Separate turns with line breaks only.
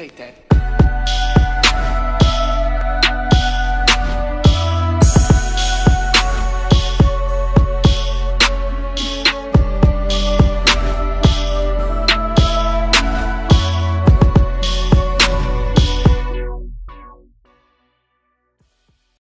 Take that.